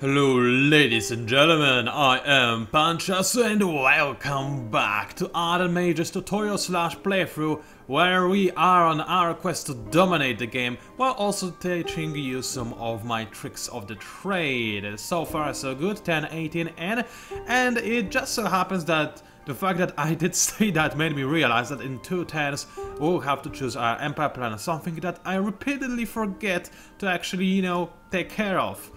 Hello ladies and gentlemen, I am Panczasu and welcome back to Ardent Mage's tutorial slash playthrough where we are on our quest to dominate the game while also teaching you some of my tricks of the trade. So far so good, 10, 18 and and it just so happens that the fact that I did say that made me realize that in two turns we'll have to choose our empire plan, something that I repeatedly forget to actually, you know, take care of.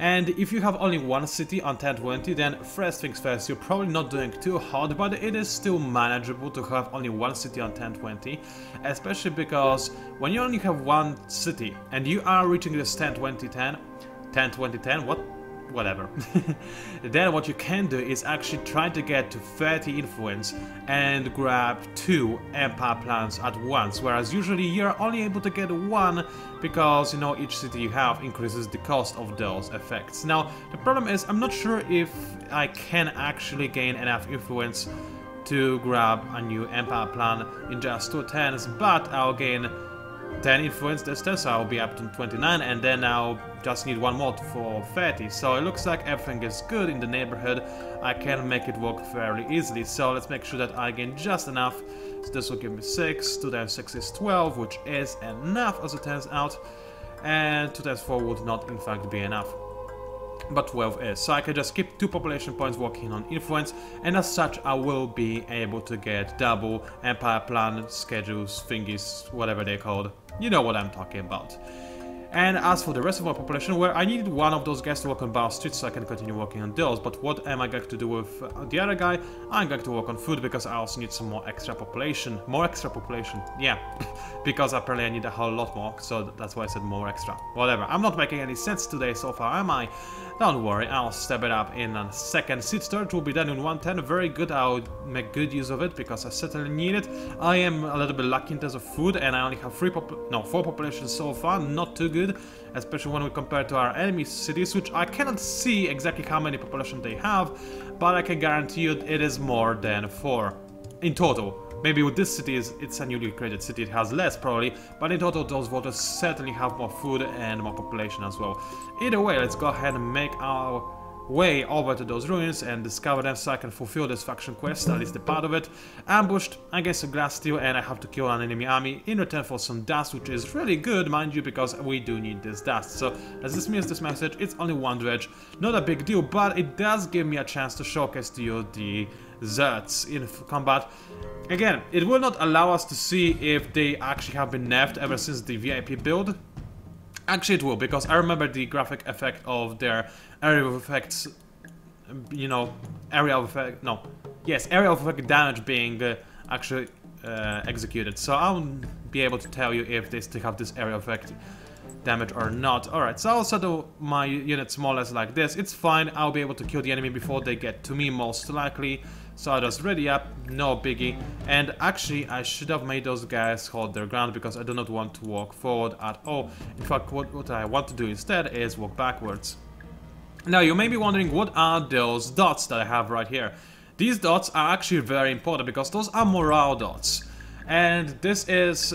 And if you have only one city on 1020, then first things first, you're probably not doing too hot, but it is still manageable to have only one city on 1020, especially because when you only have one city and you are reaching this 1020 10, 1020 10, what whatever. then what you can do is actually try to get to 30 influence and grab two empire plans at once, whereas usually you're only able to get one because, you know, each city you have increases the cost of those effects. Now, the problem is I'm not sure if I can actually gain enough influence to grab a new empire plan in just two turns, but I'll gain 10 influence distance, I'll be up to 29 and then I'll just need one more for 30. So it looks like everything is good in the neighborhood. I can make it work fairly easily. So let's make sure that I gain just enough. So this will give me 6, 2 times 6 is 12, which is enough as it turns out. And 2 times 4 would not in fact be enough but 12 is. So I can just keep two population points working on influence, and as such I will be able to get double empire plan schedules, thingies, whatever they're called. You know what I'm talking about. And as for the rest of my population, where I needed one of those guys to work on bar streets so I can continue working on those, but what am I going to do with uh, the other guy? I'm going to work on food because I also need some more extra population. More extra population, yeah. because apparently I need a whole lot more, so that's why I said more extra. Whatever, I'm not making any sense today so far, am I? Don't worry, I'll step it up in a second. Seed storage will be done in 110, very good, I'll make good use of it because I certainly need it. I am a little bit lucky in terms of food and I only have three pop no, four populations so far, not too good good, especially when we compare to our enemy cities, which I cannot see exactly how many population they have, but I can guarantee you it is more than 4 in total. Maybe with this city, it's a newly created city, it has less probably, but in total those voters certainly have more food and more population as well. Either way, let's go ahead and make our way over to those ruins and discover them so I can fulfill this faction quest, at least a part of it. Ambushed against a glass steel and I have to kill an enemy army in return for some dust, which is really good, mind you, because we do need this dust. So as this means this message, it's only one dredge, not a big deal, but it does give me a chance to showcase to you the Zerts in combat. Again, it will not allow us to see if they actually have been nerfed ever since the VIP build, Actually it will, because I remember the graphic effect of their area of effects, you know, area of effect, no, yes, area of effect damage being uh, actually uh, executed. So I'll be able to tell you if they still have this area of effect damage or not. Alright, so I'll settle my units more or less like this. It's fine, I'll be able to kill the enemy before they get to me most likely. So I just ready up, no biggie. And actually, I should have made those guys hold their ground because I do not want to walk forward at all. In fact, what, what I want to do instead is walk backwards. Now, you may be wondering, what are those dots that I have right here? These dots are actually very important because those are morale dots. And this is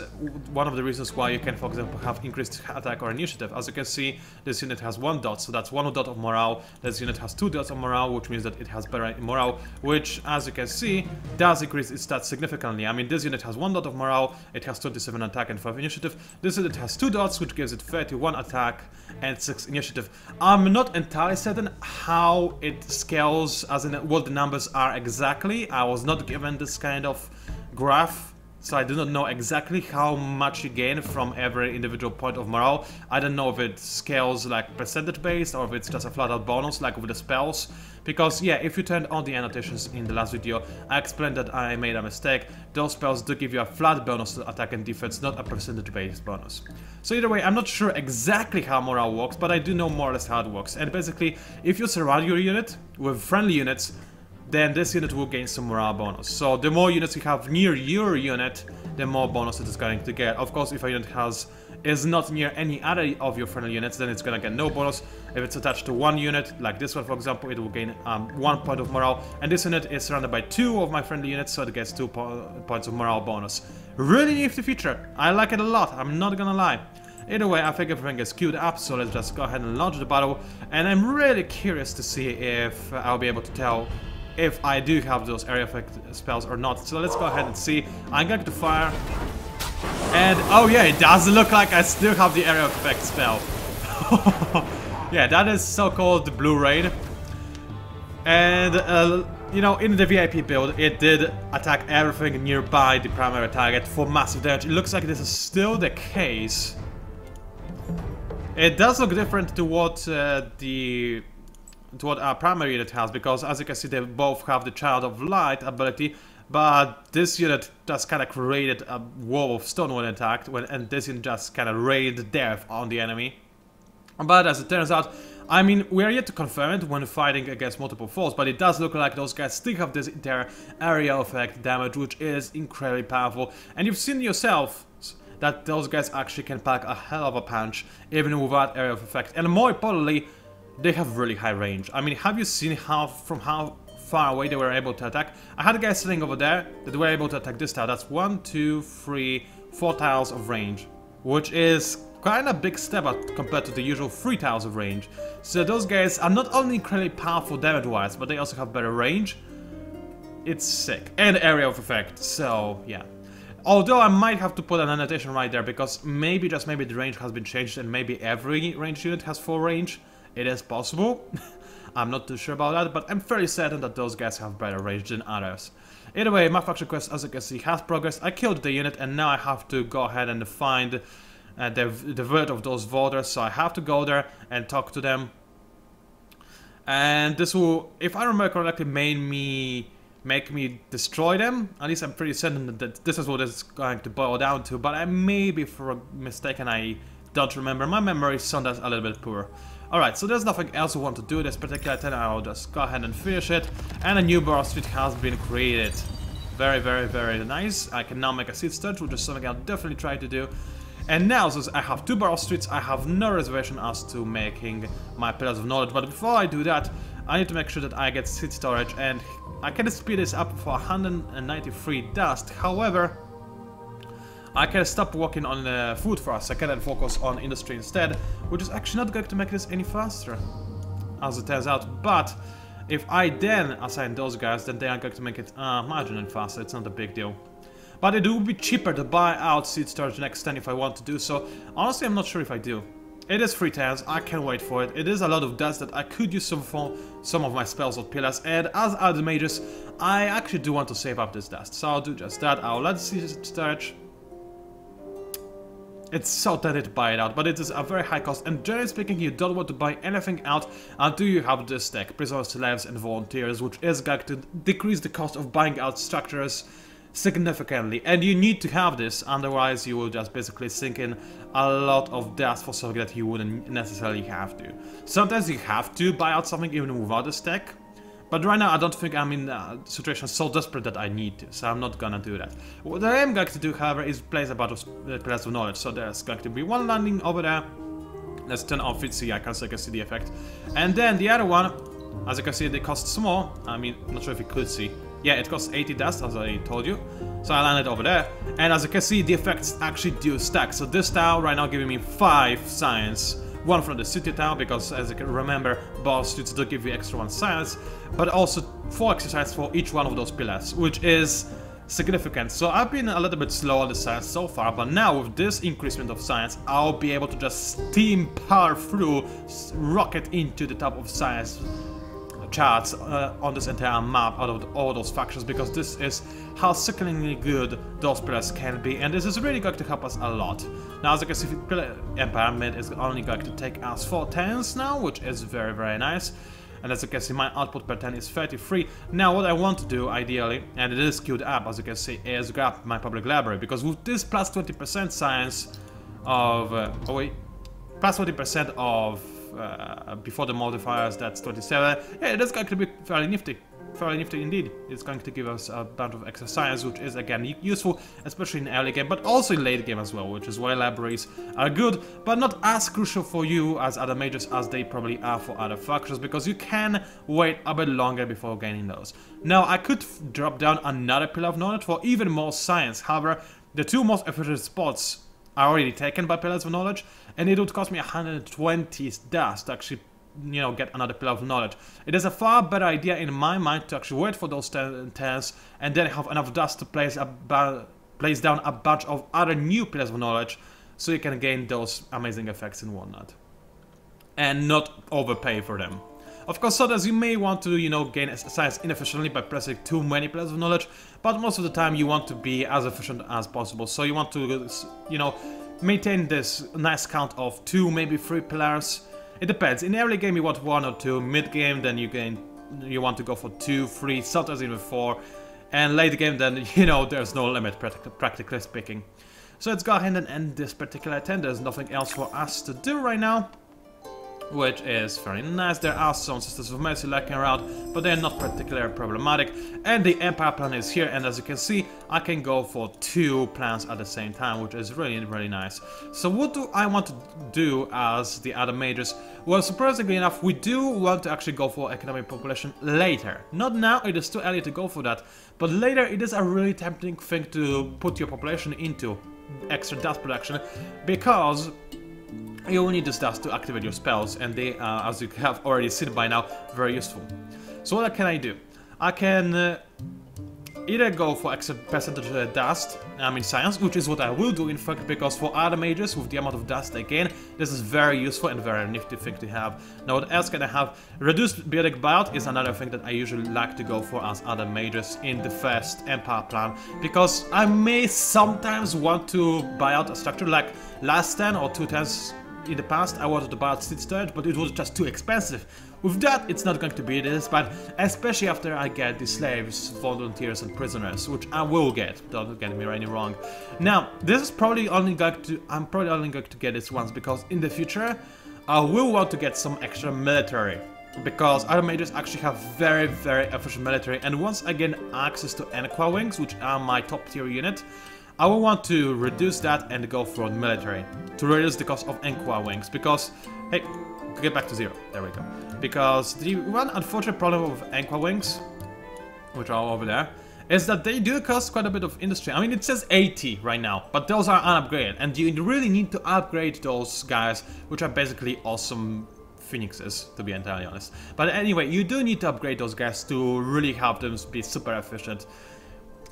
one of the reasons why you can, for example, have increased attack or initiative. As you can see, this unit has one dot, so that's one dot of morale. This unit has two dots of morale, which means that it has better morale, which, as you can see, does increase its stats significantly. I mean, this unit has one dot of morale, it has 27 attack and 5 initiative. This unit has two dots, which gives it 31 attack and 6 initiative. I'm not entirely certain how it scales, as in what the numbers are exactly. I was not given this kind of graph so I do not know exactly how much you gain from every individual point of morale. I don't know if it scales like percentage based or if it's just a flat out bonus like with the spells. Because yeah, if you turned on the annotations in the last video, I explained that I made a mistake. Those spells do give you a flat bonus to attack and defense, not a percentage based bonus. So either way, I'm not sure exactly how morale works, but I do know more or less how it works. And basically, if you surround your unit with friendly units, then this unit will gain some morale bonus. So the more units you have near your unit, the more bonus it is going to get. Of course, if a unit has is not near any other of your friendly units, then it's gonna get no bonus. If it's attached to one unit, like this one for example, it will gain um, one point of morale. And this unit is surrounded by two of my friendly units, so it gets two po points of morale bonus. Really nifty feature. I like it a lot, I'm not gonna lie. Either way, I think everything is queued up, so let's just go ahead and launch the battle. And I'm really curious to see if I'll be able to tell if I do have those area effect spells or not. So let's go ahead and see. I'm going to fire. And, oh yeah, it does look like I still have the area effect spell. yeah, that is so-called the Blue Rain. And, uh, you know, in the VIP build, it did attack everything nearby the primary target for massive damage. It looks like this is still the case. It does look different to what uh, the to what our primary unit has, because as you can see, they both have the Child of Light ability, but this unit just kind of created a wall of stone when attacked, when, and this unit just kind of rained death on the enemy. But as it turns out, I mean, we are yet to confirm it when fighting against multiple foes, but it does look like those guys still have this entire area effect damage, which is incredibly powerful. And you've seen yourself that those guys actually can pack a hell of a punch, even without area of effect. And more importantly, they have really high range. I mean, have you seen how from how far away they were able to attack? I had a guy sitting over there that were able to attack this tile. That's one, two, three, four tiles of range, which is quite a big step up compared to the usual three tiles of range. So those guys are not only incredibly powerful damage-wise, but they also have better range. It's sick. And area of effect, so yeah. Although I might have to put an annotation right there, because maybe, just maybe the range has been changed and maybe every range unit has full range. It is possible. I'm not too sure about that, but I'm fairly certain that those guys have better range than others. Either way, my faction quest, as you can see, has progressed. I killed the unit, and now I have to go ahead and find uh, the, the word of those voters, so I have to go there and talk to them. And this will, if I remember correctly, made me make me destroy them. At least I'm pretty certain that this is what it's going to boil down to, but I may be for a mistake and I don't remember. My memory sometimes a little bit poor. Alright, so there's nothing else we want to do this particular turn. I'll just go ahead and finish it. And a new bar street has been created. Very, very, very nice. I can now make a seed stage, which is something I'll definitely try to do. And now, since I have two barrel streets, I have no reservation as to making my pillars of knowledge. But before I do that, I need to make sure that I get seed storage, and I can speed this up for 193 dust. However, I can stop working on uh, food for a second and focus on industry instead, which is actually not going to make this any faster, as it turns out. But if I then assign those guys, then they are going to make it uh, marginally faster. It's not a big deal. But it would be cheaper to buy out Seed Storage next time if I want to do so. Honestly, I'm not sure if I do. It is free turns, I can't wait for it. It is a lot of dust that I could use some for some of my spells or pillars, and as Ardent Mages, I actually do want to save up this dust. So I'll do just that. I'll let Seed Storage it's so tempted to buy it out, but it is a very high cost, and generally speaking, you don't want to buy anything out until you have this deck, prisoners, slaves, and volunteers, which is going to decrease the cost of buying out structures significantly. And you need to have this, otherwise you will just basically sink in a lot of dust for something that you wouldn't necessarily have to. Sometimes you have to buy out something even without a stack, but right now I don't think I'm in a situation so desperate that I need to, so I'm not gonna do that. What I am going to do, however, is place a of uh, pillars of knowledge. So there's going to be one landing over there. Let's turn off its I can, so I can see the effect. And then the other one, as you can see, it costs more. I mean, not sure if you could see. Yeah, it costs 80 dust, as I told you. So I landed over there. And as you can see, the effects actually do stack. So this tile right now giving me 5 science one from the city town, because as you can remember, boss suits do give you extra one science, but also four exercise for each one of those pillars, which is significant. So I've been a little bit slow on the science so far, but now with this increasement of science, I'll be able to just steam power through, rocket into the top of science charts uh, on this entire map out of all those factions because this is how sickeningly good those pillars can be and this is really going to help us a lot. Now as you can see, Empire Mid is only going to take us 4 turns now, which is very very nice. And as you can see, my output per turn is 33. Now what I want to do, ideally, and it is queued up as you can see, is grab my public library. Because with this plus 20% science of... Uh, oh wait, plus 20% of uh, before the modifiers, that's 27. Yeah, that's going to be fairly nifty. Fairly nifty indeed. It's going to give us a bunch of extra science, which is again useful, especially in early game, but also in late game as well, which is why libraries are good, but not as crucial for you as other mages as they probably are for other factions, because you can wait a bit longer before gaining those. Now, I could drop down another Pillar of Knowledge for even more science, however, the two most efficient spots are already taken by Pillars of Knowledge, and it would cost me 120 dust to actually you know, get another Pillar of Knowledge. It is a far better idea in my mind to actually wait for those 10 turns and then have enough dust to place, a place down a bunch of other new Pillars of Knowledge so you can gain those amazing effects and whatnot. And not overpay for them. Of course, sometimes you may want to, you know, gain science inefficiently by pressing too many pillars of knowledge, but most of the time you want to be as efficient as possible. So you want to, you know, maintain this nice count of two, maybe three pillars. It depends. In early game you want one or two, mid game then you gain, you want to go for two, three, sometimes even four, and late game then, you know, there's no limit practically speaking. So let's go ahead and end this particular attempt. There's nothing else for us to do right now which is very nice. There are some Sisters of Mercy lurking around, but they're not particularly problematic. And the Empire plan is here, and as you can see, I can go for two plans at the same time, which is really, really nice. So what do I want to do as the Ardent Mages? Well, surprisingly enough, we do want to actually go for economic population later. Not now, it is too early to go for that, but later it is a really tempting thing to put your population into extra dust production, because you will need this dust to activate your spells, and they, uh, as you have already seen by now, very useful. So what can I do? I can uh, either go for extra percentage uh, dust, I mean science, which is what I will do in fact, because for Ardent Mages with the amount of dust again, this is very useful and very nifty thing to have. Now what else can I have? Reduced periodic buyout is another thing that I usually like to go for as Ardent Mages in the first Empire plan, because I may sometimes want to buy out a structure like last 10 or two times in the past I wanted to buy out Seed Storage, but it was just too expensive. With that, it's not going to be this, but especially after I get the slaves, volunteers and prisoners, which I will get, don't get me any wrong. Now, this is probably only going to, I'm probably only going to get this once, because in the future, I will want to get some extra military because mages actually have very, very efficient military, and once I get access to Enqua Wings, which are my top tier unit, I will want to reduce that and go for military to reduce the cost of Enqua wings because, hey, get back to zero, there we go. Because the one unfortunate problem with Enqua wings, which are over there, is that they do cost quite a bit of industry. I mean, it says 80 right now, but those are unupgraded, and you really need to upgrade those guys, which are basically awesome phoenixes, to be entirely honest. But anyway, you do need to upgrade those guys to really help them be super efficient.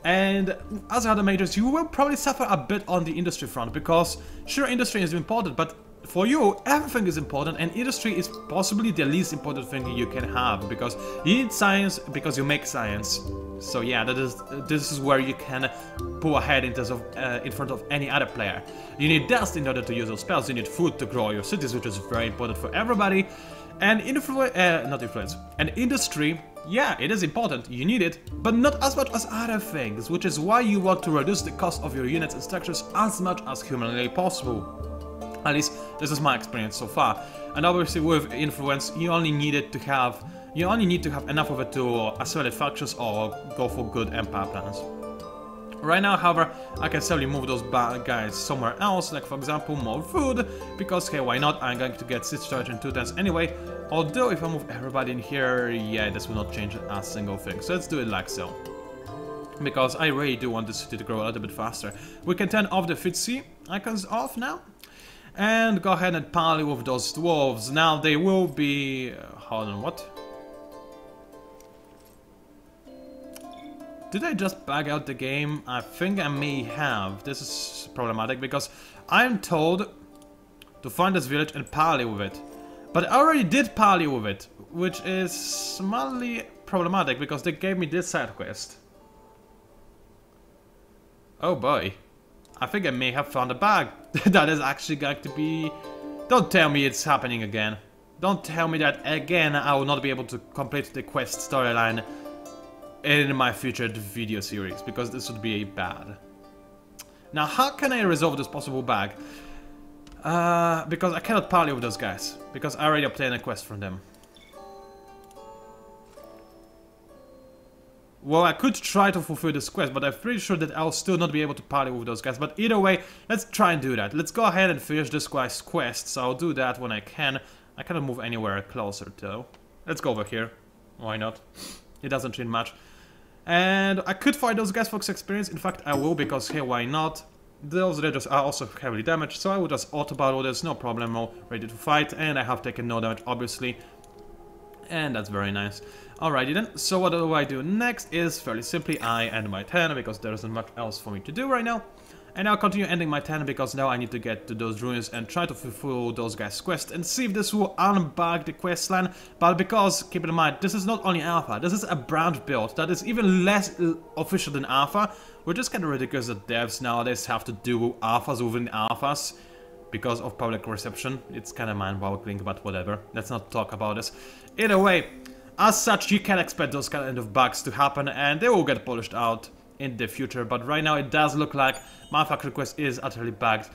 And as Ardent Mages, you will probably suffer a bit on the industry front because sure, industry is important, but for you, everything is important and industry is possibly the least important thing you can have because you need science because you make science. So yeah, that is this is where you can pull ahead in terms of uh, in front of any other player. You need dust in order to use those spells. You need food to grow your cities, which is very important for everybody. And influence, uh, not influence, and industry yeah, it is important, you need it, but not as much as other things, which is why you want to reduce the cost of your units and structures as much as humanly possible. At least, this is my experience so far. And obviously with influence, you only need it to have you only need to have enough of it to assimilate factions or go for good empire plans. Right now, however, I can simply move those bad guys somewhere else, like for example more food, because hey, why not, I'm going to get Seed Storage in two turns anyway, although if I move everybody in here, yeah, this will not change a single thing, so let's do it like so. Because I really do want the city to grow a little bit faster. We can turn off the FTSE icons off now, and go ahead and parley with those dwarves. Now they will be... Uh, hold on, what? Did I just bug out the game? I think I may have. This is problematic because I'm told to find this village and parley with it. But I already did parley with it, which is mildly problematic because they gave me this side quest. Oh boy. I think I may have found a bug. that is actually going to be... Don't tell me it's happening again. Don't tell me that again I will not be able to complete the quest storyline in my future video series, because this would be a bad. Now, how can I resolve this possible bug? Uh, because I cannot parley with those guys, because I already obtained a quest from them. Well, I could try to fulfill this quest, but I'm pretty sure that I'll still not be able to parley with those guys. But either way, let's try and do that. Let's go ahead and finish this guy's quest, so I'll do that when I can. I cannot move anywhere closer, though. Let's go over here. Why not? It doesn't change much. And I could find those guys Fox experience, in fact I will, because hey, why not? those raiders are also heavily damaged, so I will just auto battle this, no problem, all ready to fight, and I have taken no damage, obviously. And that's very nice. Alrighty then, so what do I do next is fairly simply I end my turn because there isn't much else for me to do right now. And I'll continue ending my turn because now I need to get to those ruins and try to fulfill those guys' quests and see if this will unbug the quest line. But because, keep in mind, this is not only Alpha, this is a branch build that is even less official than Alpha, which is kind of ridiculous that devs nowadays have to do Alphas within Alphas because of public reception. It's kind of mind-boggling, but whatever. Let's not talk about this. Either way, as such, you can expect those kind of bugs to happen and they will get polished out in the future, but right now it does look like my factory quest is utterly bugged.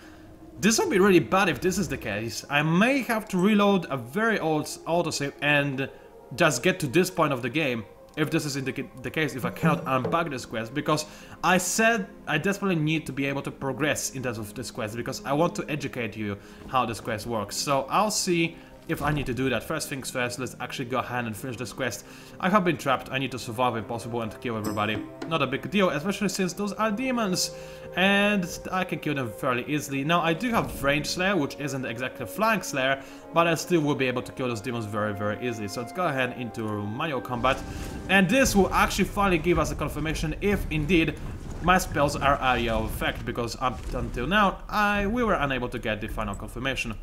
This would be really bad if this is the case. I may have to reload a very old autosave and just get to this point of the game if this is in the, the case, if I cannot unbug this quest, because I said I desperately need to be able to progress in terms of this quest, because I want to educate you how this quest works. So I'll see if I need to do that. First things first, let's actually go ahead and finish this quest. I have been trapped, I need to survive if possible and kill everybody. Not a big deal, especially since those are demons. And I can kill them fairly easily. Now, I do have Range Slayer, which isn't exactly a Flank Slayer, but I still will be able to kill those demons very, very easily. So let's go ahead into manual combat. And this will actually finally give us a confirmation if indeed my spells are area of effect, because up until now, I we were unable to get the final confirmation.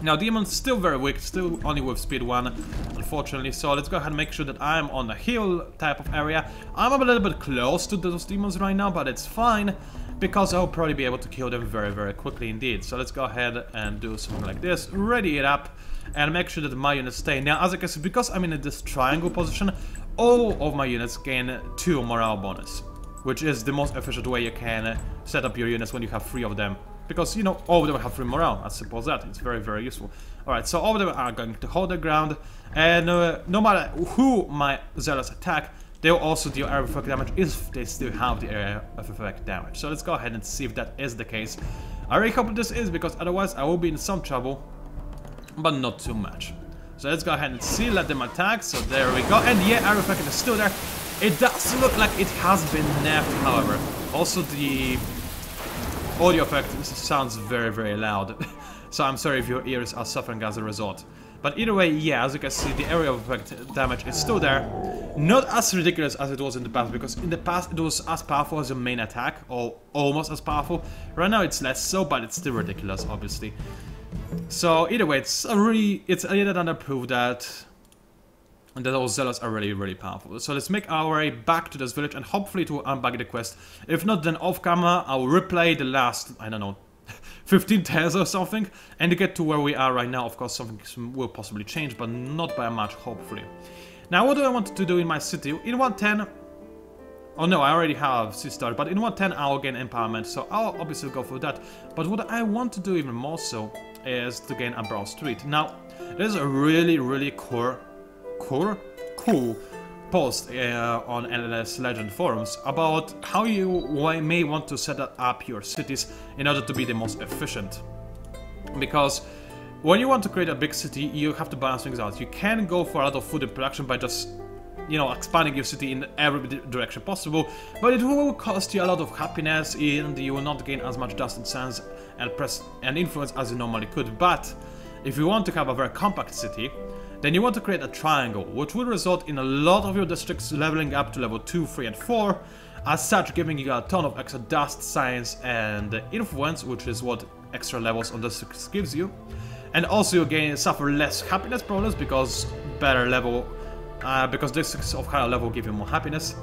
Now, Demon's still very weak, still only with speed 1, unfortunately, so let's go ahead and make sure that I'm on a hill type of area. I'm a little bit close to those demons right now, but it's fine, because I'll probably be able to kill them very, very quickly indeed. So let's go ahead and do something like this, ready it up, and make sure that my units stay. Now, as I can see, because I'm in this triangle position, all of my units gain 2 morale bonus, which is the most efficient way you can set up your units when you have 3 of them. Because, you know, all of them have free morale, I suppose that. It's very, very useful. Alright, so all of them are going to hold their ground, and uh, no matter who my Zealots attack, they'll also deal area of effect damage if they still have the area of effect damage. So let's go ahead and see if that is the case. I really hope this is, because otherwise I will be in some trouble, but not too much. So let's go ahead and see, let them attack, so there we go, and yeah, area of effect is still there. It does look like it has been nerfed, however. Also, the audio effect sounds very, very loud. so I'm sorry if your ears are suffering as a result. But either way, yeah, as you can see, the area of effect damage is still there. Not as ridiculous as it was in the past, because in the past it was as powerful as your main attack, or almost as powerful. Right now it's less so, but it's still ridiculous, obviously. So either way, it's a really, it's yet another proof that and that those zealots are really, really powerful. So let's make our way back to this village and hopefully to unbug the quest. If not, then off camera, I'll replay the last, I don't know, 15 tears or something, and to get to where we are right now, of course, something will possibly change, but not by much, hopefully. Now, what do I want to do in my city? In 110, oh no, I already have Sister, but in 110 I'll gain empowerment, so I'll obviously go for that. But what I want to do even more so is to gain a Broad Street. Now, there's a really, really core cool, cool post uh, on Endless Legend forums about how you may want to set up your cities in order to be the most efficient. Because when you want to create a big city, you have to balance things out. You can go for a lot of food in production by just, you know, expanding your city in every direction possible, but it will cost you a lot of happiness and you will not gain as much dust and sands and press and influence as you normally could. But if you want to have a very compact city, then you want to create a triangle, which will result in a lot of your districts leveling up to level 2, 3 and 4, as such giving you a ton of extra dust, science and influence, which is what extra levels on districts gives you. And also you gain suffer less happiness problems because better level, uh, because districts of higher level give you more happiness.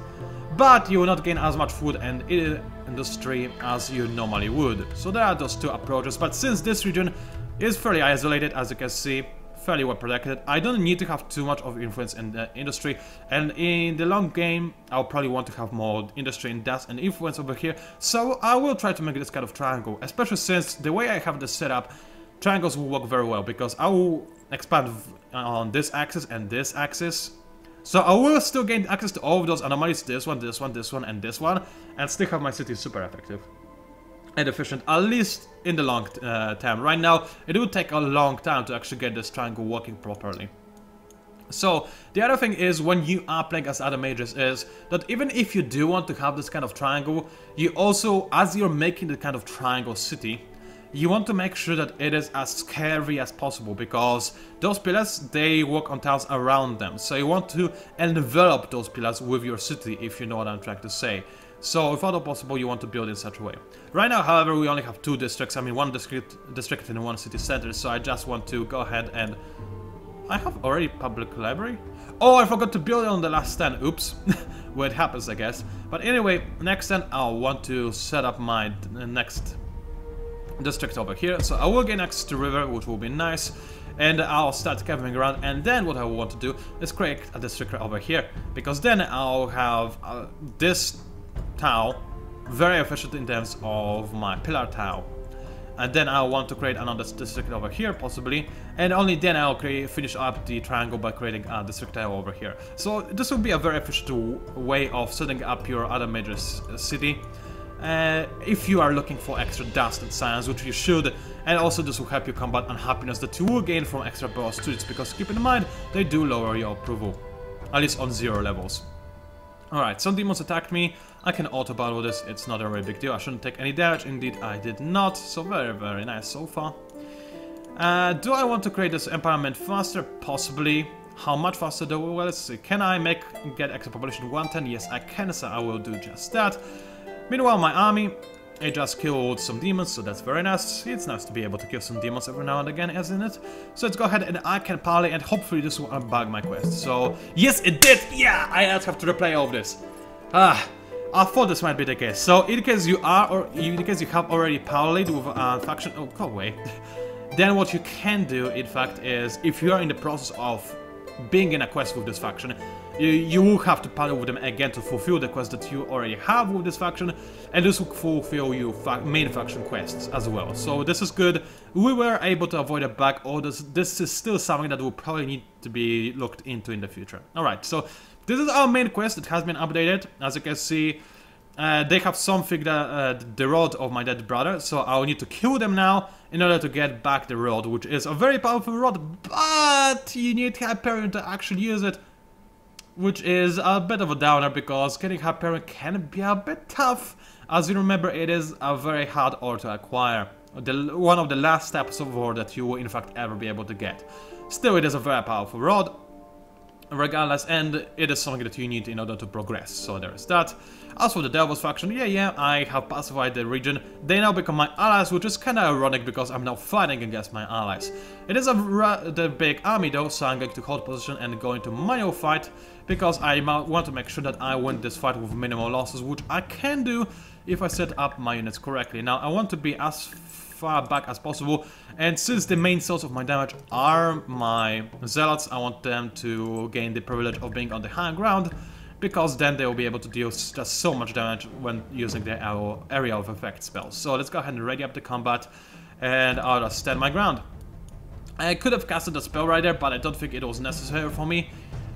But you will not gain as much food and industry as you normally would. So there are those two approaches, but since this region is fairly isolated as you can see, fairly well protected. I don't need to have too much of influence in the industry, and in the long game, I'll probably want to have more industry and death and influence over here, so I will try to make this kind of triangle, especially since the way I have this set up, triangles will work very well, because I will expand on this axis and this axis, so I will still gain access to all of those anomalies, this one, this one, this one, and this one, and still have my city super effective and efficient, at least in the long uh, term. Right now, it would take a long time to actually get this triangle working properly. So, the other thing is, when you are playing as Ardent Mages, is that even if you do want to have this kind of triangle, you also, as you're making the kind of triangle city, you want to make sure that it is as scary as possible, because those pillars, they work on tiles around them. So you want to envelop those pillars with your city, if you know what I'm trying to say. So, if at all possible, you want to build in such a way. Right now, however, we only have two districts, I mean one district, district and one city center, so I just want to go ahead and I have already public library? Oh, I forgot to build on the last stand. Oops. well, it happens, I guess. But anyway, next then I'll want to set up my next district over here. So I will get next to river, which will be nice. And I'll start caving around. And then what I want to do is create a district over here. Because then I'll have uh, this tile very efficient in terms of my pillar tile and then I'll want to create another district over here possibly and only then I'll create, finish up the triangle by creating a district tile over here. So this will be a very efficient way of setting up your other major city uh, if you are looking for extra dust and science, which you should, and also this will help you combat unhappiness that you will gain from extra boss streets, because keep in mind, they do lower your approval, at least on zero levels. Alright, some demons attacked me. I can auto-battle this, it's not a very big deal. I shouldn't take any damage. Indeed, I did not. So very, very nice so far. Uh, do I want to create this empowerment faster? Possibly. How much faster though? Well, let's see. Can I make get extra population 110? Yes, I can, so I will do just that. Meanwhile, my army, it just killed some demons, so that's very nice. It's nice to be able to kill some demons every now and again, isn't it? So let's go ahead and I can parley, and hopefully this will unbug my quest. So, yes, it did! Yeah, I have to replay all of this. Ah, Uh, I thought this might be the case. So, in case you are, or in case you have already parleyed with a faction... Oh, go away. then what you can do, in fact, is if you are in the process of being in a quest with this faction, you, you will have to parley with them again to fulfill the quest that you already have with this faction, and this will fulfill your fa main faction quests as well. So this is good. We were able to avoid a bug, or this, this is still something that will probably need to be looked into in the future. Alright, so this is our main quest it has been updated. As you can see, uh, they have something that uh, the rod of my dead brother, so I'll need to kill them now in order to get back the rod, which is a very powerful rod, but you need Hyperium to actually use it, which is a bit of a downer because getting Hyperium can be a bit tough. As you remember, it is a very hard ore to acquire, the, one of the last steps of ore that you will in fact ever be able to get. Still, it is a very powerful rod, regardless, and it is something that you need in order to progress, so there is that. As for the Devils faction, yeah, yeah, I have pacified the region. They now become my allies, which is kinda ironic because I'm now fighting against my allies. It is a rather big army though, so I'm going to hold position and go into manual fight, because I want to make sure that I win this fight with minimal losses, which I can do if I set up my units correctly. Now, I want to be as far back as possible. And since the main source of my damage are my zealots, I want them to gain the privilege of being on the high ground because then they will be able to deal just so much damage when using their area of effect spells. So let's go ahead and ready up the combat and I'll just stand my ground. I could have casted a spell right there, but I don't think it was necessary for me.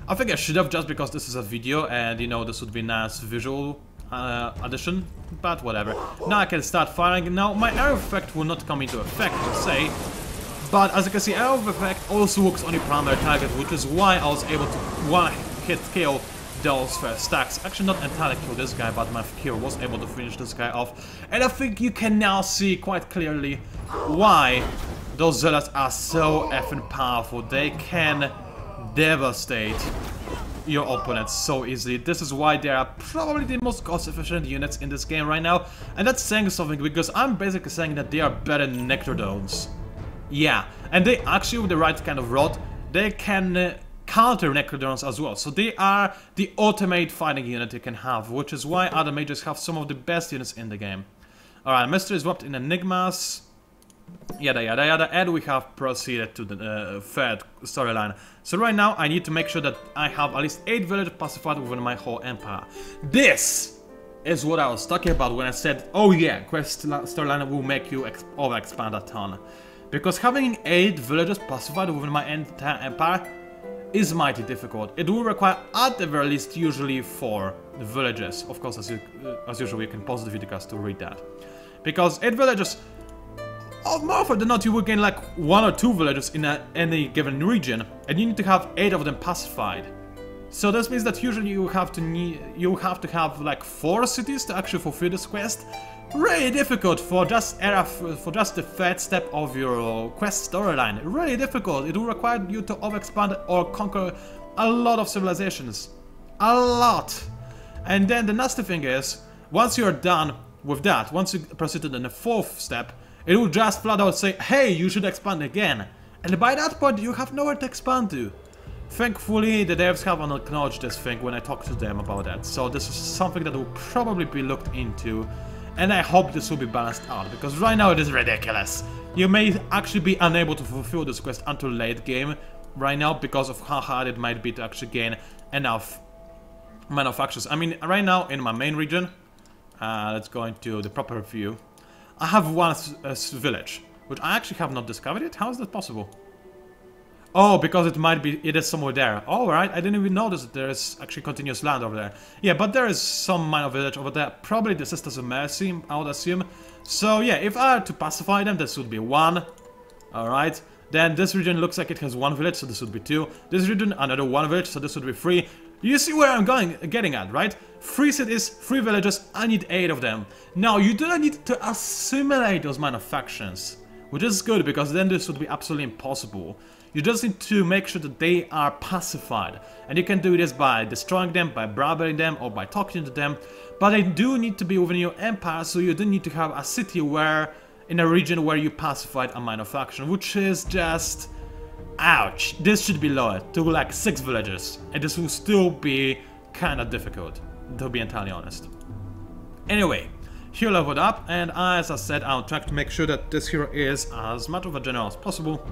I think I should have just because this is a video and you know this would be nice visual uh, addition, but whatever. Now I can start firing. Now my arrow effect will not come into effect per se, but as you can see, arrow effect also works on your primary target, which is why I was able to one hit kill those first stacks. Actually not entirely kill this guy, but my hero was able to finish this guy off. And I think you can now see quite clearly why those zealots are so effing powerful. They can devastate your opponents so easily. This is why they are probably the most cost-efficient units in this game right now. And that's saying something because I'm basically saying that they are better than Necrodrones. Yeah, and they actually with the right kind of rod, they can uh, counter Necrodrones as well. So they are the ultimate fighting unit you can have, which is why Ardent Mages have some of the best units in the game. Alright, Mystery is wrapped in Enigmas yada yada yada and we have proceeded to the uh, third storyline. So right now I need to make sure that I have at least 8 villages pacified within my whole empire. This is what I was talking about when I said, oh yeah, quest storyline will make you over-expand a ton. Because having 8 villages pacified within my entire empire is mighty difficult. It will require at the very least usually 4 villages. Of course, as, you, uh, as usual, you can pause the video to read that. Because 8 villages oh, more often than not you will gain like one or two villages in a, any given region, and you need to have eight of them pacified. So this means that usually you have to need, you have to have like four cities to actually fulfill this quest. Really difficult for just era for just the third step of your quest storyline. Really difficult. It will require you to overexpand or conquer a lot of civilizations. A lot. And then the nasty thing is, once you're done with that, once you proceed to the fourth step, it will just flat out say, hey, you should expand again. And by that point, you have nowhere to expand to. Thankfully, the devs have acknowledged this thing when I talked to them about that, so this is something that will probably be looked into, and I hope this will be balanced out, because right now it is ridiculous. You may actually be unable to fulfill this quest until late game right now because of how hard it might be to actually gain enough manufacturers. I mean, right now in my main region, uh, let's go into the proper view, I have one village, which I actually have not discovered yet. How is that possible? Oh, because it might be, it is somewhere there. Alright, I didn't even notice that there is actually continuous land over there. Yeah, but there is some minor village over there. Probably the Sisters of Mercy, I would assume. So yeah, if I had to pacify them, this would be one. Alright. Then this region looks like it has one village, so this would be two. This region, another one village, so this would be three. You see where I'm going, getting at, right? Three cities, three villages, I need eight of them. Now, you do not need to assimilate those minor factions. Which is good, because then this would be absolutely impossible. You just need to make sure that they are pacified. And you can do this by destroying them, by bribing them, or by talking to them. But they do need to be within your empire, so you do need to have a city where, in a region where you pacified a minor faction, which is just... Ouch, this should be lowered to like 6 villages, and this will still be kinda difficult, to be entirely honest. Anyway, hero leveled up, and as I said, I'll try to make sure that this hero is as much of a general as possible.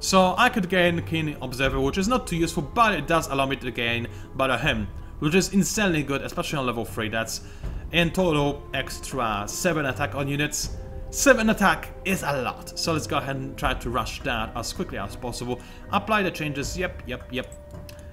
So I could gain Keen Observer, which is not too useful, but it does allow me to gain Battle Hymn, which is insanely good, especially on level 3. That's in total extra 7 attack on units. 7 attack is a lot, so let's go ahead and try to rush that as quickly as possible. Apply the changes, yep, yep, yep.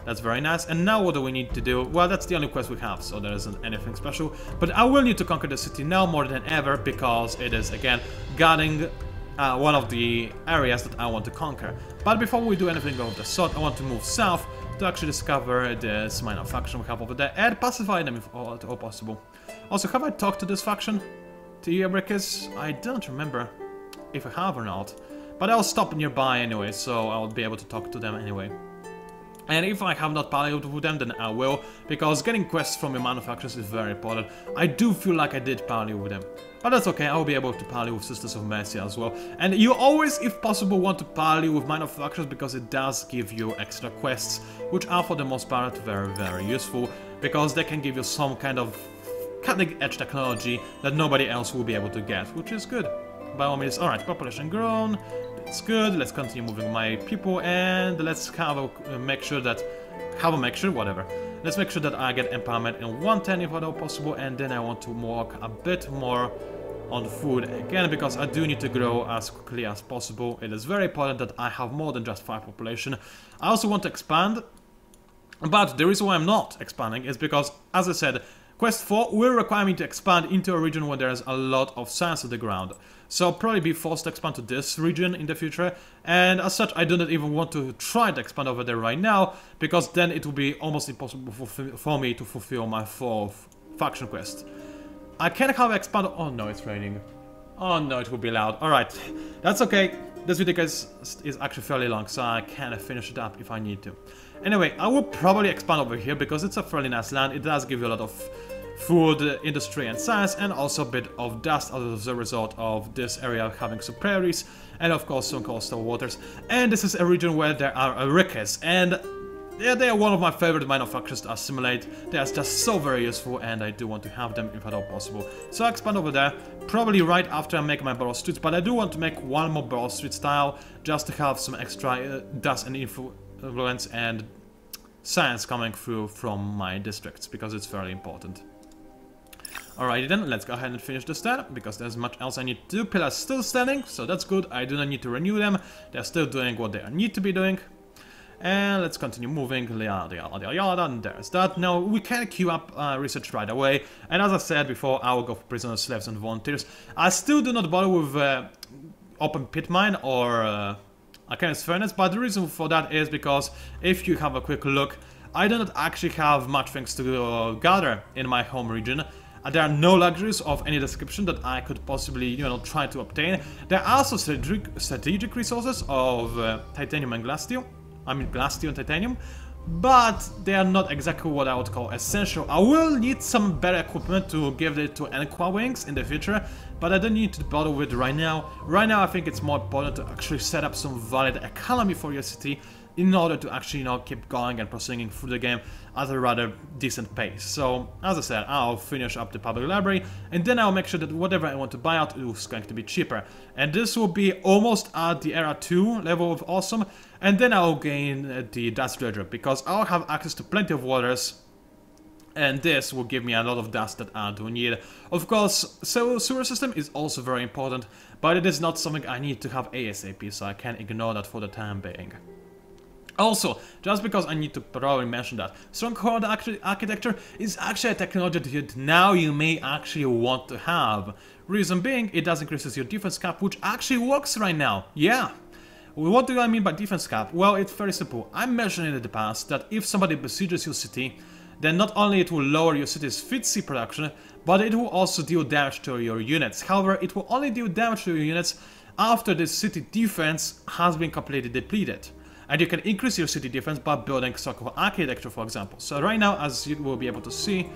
That's very nice. And now what do we need to do? Well, that's the only quest we have, so there isn't anything special. But I will need to conquer the city now more than ever, because it is, again, guarding uh, one of the areas that I want to conquer. But before we do anything of the sort, I want to move south to actually discover this minor faction we have over there and pacify them if all, all possible. Also, have I talked to this faction? To Iabricus? I don't remember if I have or not. But I'll stop nearby anyway, so I'll be able to talk to them anyway. And if I have not parleyed with them, then I will, because getting quests from your manufacturers is very important. I do feel like I did parley with them. But that's okay, I'll be able to parley with Sisters of Mercy as well. And you always, if possible, want to parley with manufacturers because it does give you extra quests, which are for the most part very, very useful, because they can give you some kind of cutting-edge technology that nobody else will be able to get, which is good. By all means, alright, population grown, it's good, let's continue moving my people, and let's have a, make sure that... Have a make sure, whatever. Let's make sure that I get empowerment in 110 if at all possible, and then I want to work a bit more on food again, because I do need to grow as quickly as possible. It is very important that I have more than just 5 population. I also want to expand, but the reason why I'm not expanding is because, as I said, Quest 4 will require me to expand into a region where there's a lot of science on the ground. So I'll probably be forced to expand to this region in the future, and as such I do not even want to try to expand over there right now, because then it will be almost impossible for, for me to fulfill my fourth faction quest. I can have expand- oh no, it's raining. Oh no, it will be loud. Alright, that's okay. This video is, is actually fairly long, so I can finish it up if I need to. Anyway, I will probably expand over here because it's a fairly nice land. It does give you a lot of food, industry and science and also a bit of dust as a result of this area having some prairies and of course some coastal waters. And this is a region where there are Arikas and yeah, they are one of my favorite manufacturers to assimilate. They are just so very useful and I do want to have them if at all possible. So I expand over there, probably right after I make my Burrow Streets, but I do want to make one more Burrow Street style just to have some extra uh, dust and influence and science coming through from my districts because it's very important. Alrighty then, let's go ahead and finish this then, because there's much else I need to do. Pillars still standing, so that's good. I do not need to renew them. They're still doing what they need to be doing. And let's continue moving, yada yada yada, and there's that. Now, we can queue up uh, research right away, and as I said before, I will go for prisoners, slaves, and volunteers. I still do not bother with uh, open pit mine or uh, Arcanist Furnace, but the reason for that is because if you have a quick look, I do not actually have much things to uh, gather in my home region. Uh, there are no luxuries of any description that I could possibly, you know, try to obtain. There are also strategic, strategic resources of uh, titanium and Glassteel. I mean steel and titanium. But they are not exactly what I would call essential. I will need some better equipment to give it to Enqua Wings in the future, but I don't need to bother with it right now. Right now I think it's more important to actually set up some valid economy for your city in order to actually, you know, keep going and proceeding through the game at a rather decent pace. So, as I said, I'll finish up the public library, and then I'll make sure that whatever I want to buy out is going to be cheaper. And this will be almost at the Era 2 level of awesome, and then I'll gain uh, the Dust Dredger, because I'll have access to plenty of waters, and this will give me a lot of dust that I do need. Of course, so sewer system is also very important, but it is not something I need to have ASAP, so I can ignore that for the time being. Also, just because I need to probably mention that, Stronghold Architecture is actually a technology that now you may actually want to have. Reason being, it does increases your defense cap, which actually works right now. Yeah. What do I mean by defense cap? Well, it's very simple. I mentioned in the past that if somebody besieges your city, then not only it will lower your city's FIDS production, but it will also deal damage to your units. However, it will only deal damage to your units after the city defense has been completely depleted and you can increase your city defense by building circular architecture for example. So right now as you will be able to see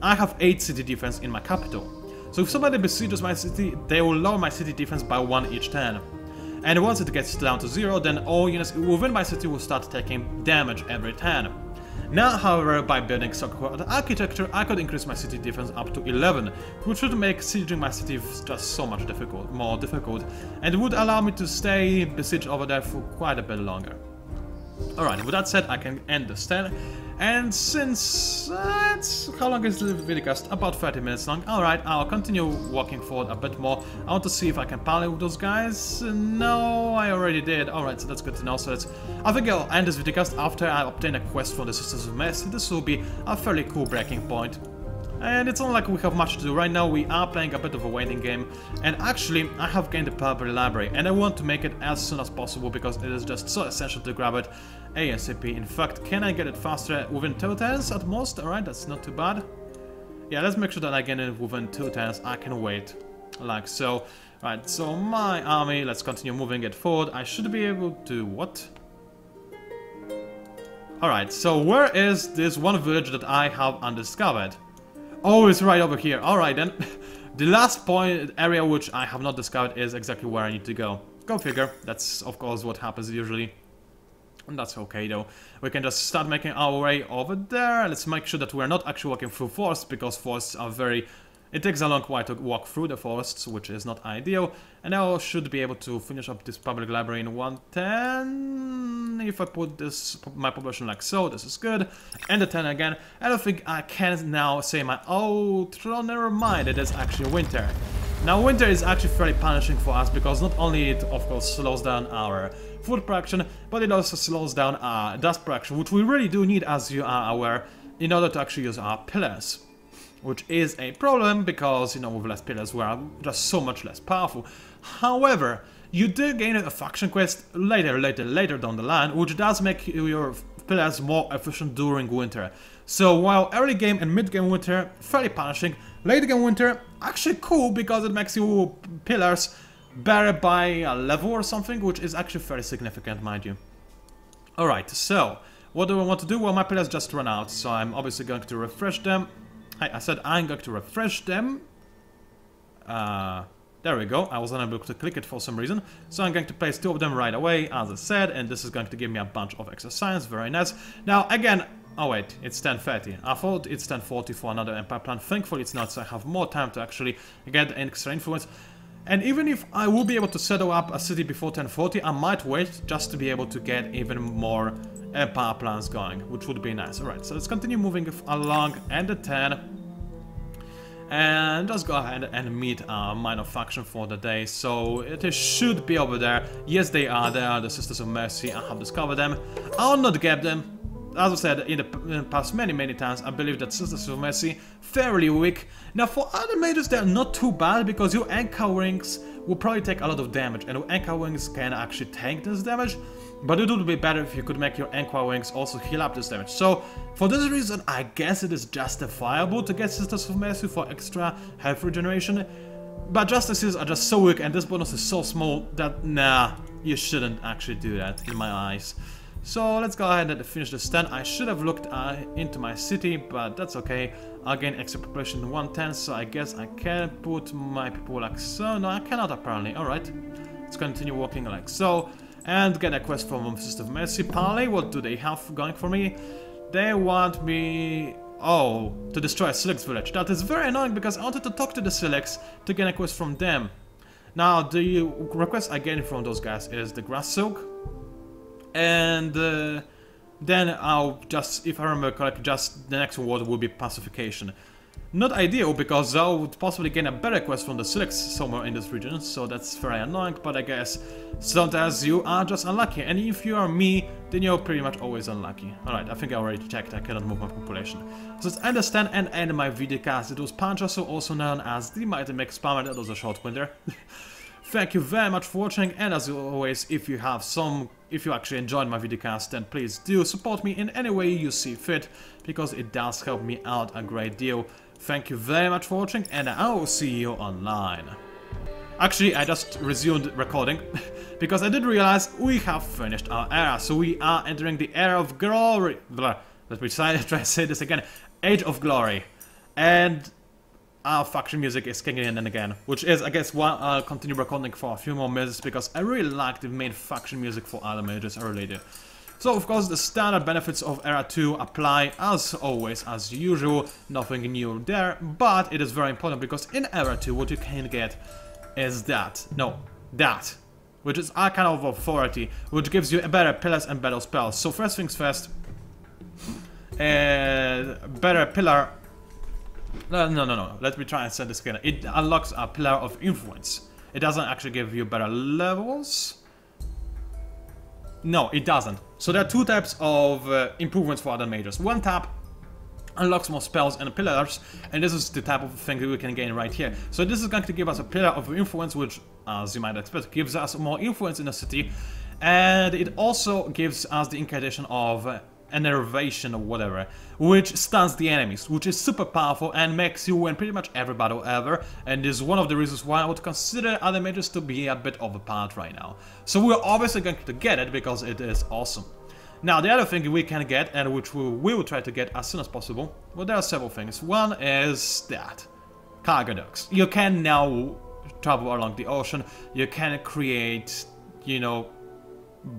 I have 8 city defense in my capital. So if somebody besieges my city they will lower my city defense by 1 each turn. And once it gets down to 0 then all units within my city will start taking damage every turn. Now, however, by building Soccer architecture, I could increase my city defense up to 11, which would make sieging my city just so much difficult, more difficult, and would allow me to stay besieged over there for quite a bit longer. Alright, with that said, I can end the stand. And since uh, how long is the video cast? About 30 minutes long. Alright, I'll continue walking forward a bit more. I want to see if I can parley with those guys. No, I already did. Alright, so that's good to know. So I think I'll end this video cast after I obtain a quest for the Sisters of Mercy. This will be a fairly cool breaking point. And it's not like we have much to do. Right now we are playing a bit of a waiting game. And actually, I have gained the Public Library. And I want to make it as soon as possible because it is just so essential to grab it ASAP. In fact, can I get it faster within 2 turns at most? Alright, that's not too bad. Yeah, let's make sure that I get it within 2 turns. I can wait. Like so. Right, so my army, let's continue moving it forward. I should be able to... what? Alright, so where is this one village that I have undiscovered? Oh, it's right over here. Alright then. the last point area which I have not discovered is exactly where I need to go. Go figure. That's of course what happens usually. And that's okay though. We can just start making our way over there. Let's make sure that we're not actually walking through forests because forests are very it takes a long while to walk through the forests, which is not ideal, and I should be able to finish up this public library in 110. If I put this my population like so, this is good. And the 10 again. I don't think I can now say my oh, never mind, it is actually winter. Now winter is actually fairly punishing for us because not only it of course slows down our food production, but it also slows down our dust production, which we really do need as you are aware in order to actually use our pillars which is a problem because, you know, with less pillars we are just so much less powerful. However, you do gain a faction quest later, later, later down the line, which does make your pillars more efficient during winter. So while early game and mid game winter, fairly punishing, late game winter, actually cool because it makes your pillars better by a level or something, which is actually very significant, mind you. Alright, so, what do I want to do? Well, my pillars just run out, so I'm obviously going to refresh them. I, I said I'm going to refresh them. Uh, there we go. I was unable to click it for some reason. So I'm going to place two of them right away, as I said, and this is going to give me a bunch of extra science. Very nice. Now, again, oh wait, it's 10.30. I thought it's 10.40 for another Empire plan. Thankfully it's not, so I have more time to actually get extra influence. And even if I will be able to settle up a city before 1040, I might wait just to be able to get even more power plants going, which would be nice. Alright, so let's continue moving along and the 10. and just go ahead and meet our minor faction for the day. So it should be over there. Yes, they are. They are the Sisters of Mercy. I have discovered them. I'll not get them. As I said in the, in the past many, many times, I believe that Sisters of Mercy fairly weak. Now for Ardent Mages, they're not too bad because your Anchor Wings will probably take a lot of damage and Anchor Wings can actually tank this damage. But it would be better if you could make your Anchor Wings also heal up this damage. So, for this reason, I guess it is justifiable to get Sisters of Mercy for extra health regeneration. But Justices are just so weak and this bonus is so small that, nah, you shouldn't actually do that in my eyes. So let's go ahead and finish the stand. I should have looked uh, into my city, but that's okay. I'll gain extra population 110, so I guess I can put my people like so. No, I cannot apparently. Alright, let's continue walking like so and get a quest from Sister of Mercy. Parley, what do they have going for me? They want me... Oh, to destroy Silics village. That is very annoying because I wanted to talk to the Silics to get a quest from them. Now, the request I get from those guys is the Grass Silk. And uh, then I'll just, if I remember correctly, just the next word will be Pacification. Not ideal, because I would possibly gain a better quest from the Silics somewhere in this region, so that's very annoying, but I guess sometimes you are just unlucky, and if you are me, then you're pretty much always unlucky. Alright, I think I already checked, I cannot move my population. So let's understand and end my video cast, It was Panczasu, also known as the Mighty MIG Spammer, that was a short winter. Thank you very much for watching, and as always, if you have some, if you actually enjoyed my videocast, then please do support me in any way you see fit, because it does help me out a great deal. Thank you very much for watching and I will see you online. Actually, I just resumed recording because I did realize we have finished our era, so we are entering the era of glory. Blah. Let me try, try to say this again. Age of Glory. And our faction music is kicking in and again, which is, I guess, why I'll continue recording for a few more minutes because I really like the main faction music for Ardent Mages, I really do. So of course the standard benefits of Era 2 apply as always, as usual, nothing new there, but it is very important because in Era 2 what you can get is that, no, that, which is a kind of authority, which gives you a better pillars and better spells. So first things first, uh, better pillar, no, no, no, no, let me try and set this again. It unlocks a pillar of influence. It doesn't actually give you better levels, no, it doesn't. So there are two types of uh, improvements for Ardent Mages. One tap unlocks more spells and pillars, and this is the type of thing that we can gain right here. So this is going to give us a pillar of influence, which, as you might expect, gives us more influence in the city, and it also gives us the incantation of uh, enervation or whatever, which stuns the enemies, which is super powerful and makes you win pretty much every battle ever, and is one of the reasons why I would consider Ardent Mages to be a bit overpowered right now. So we're obviously going to get it because it is awesome. Now the other thing we can get, and which we will try to get as soon as possible, well there are several things. One is that, cargo docks. You can now travel along the ocean, you can create, you know,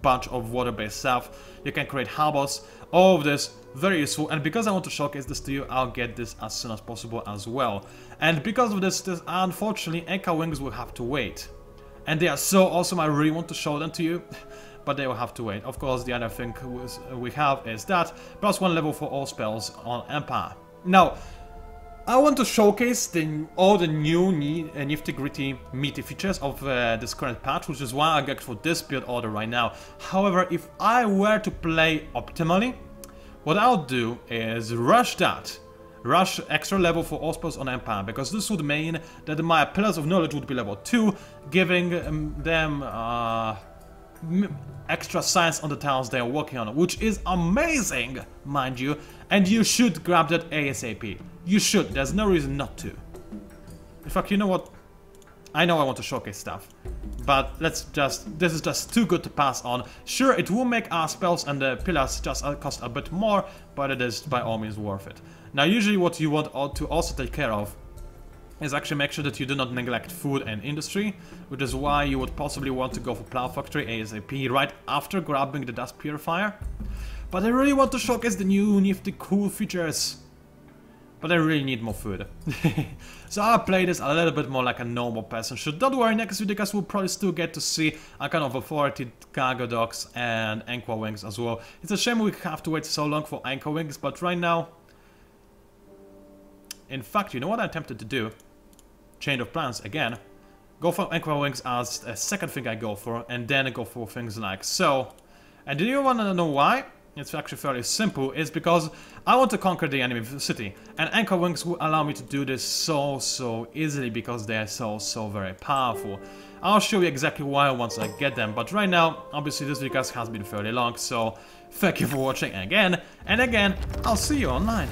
bunch of water-based stuff, you can create harbors, all of this very useful and because I want to showcase this to you I'll get this as soon as possible as well and because of this, this unfortunately Anchor Wings will have to wait and they are so awesome I really want to show them to you but they will have to wait. Of course the other thing we have is that plus one level for all spells on Empire. Now I want to showcase the, all the new uh, nifty gritty meaty features of uh, this current patch, which is why I get for this build order right now. However, if I were to play optimally, what I'll do is rush that. Rush extra level for spells on Empire, because this would mean that my Pillars of Knowledge would be level 2, giving um, them uh, extra science on the tiles they are working on, which is amazing, mind you, and you should grab that ASAP. You should, there's no reason not to. In fact, you know what? I know I want to showcase stuff, but let's just, this is just too good to pass on. Sure, it will make our spells and the pillars just uh, cost a bit more, but it is by all means worth it. Now, usually what you want to also take care of is actually make sure that you do not neglect food and industry, which is why you would possibly want to go for Plow Factory ASAP right after grabbing the Dust Purifier. But I really want to showcase the new nifty cool features but I really need more food. so I'll play this a little bit more like a normal person should. Don't worry, next video guys will probably still get to see a kind of authority cargo docks and anchor wings as well. It's a shame we have to wait so long for anchor wings, but right now In fact, you know what I'm tempted to do? Chain of Plans again. Go for Anchor Wings as a second thing I go for, and then I go for things like so. And do you want to know why? It's actually fairly simple. It's because I want to conquer the enemy city, and Anchor Wings will allow me to do this so, so easily because they are so, so very powerful. I'll show you exactly why once I get them, but right now, obviously this video has been fairly long, so thank you for watching again, and again, I'll see you online.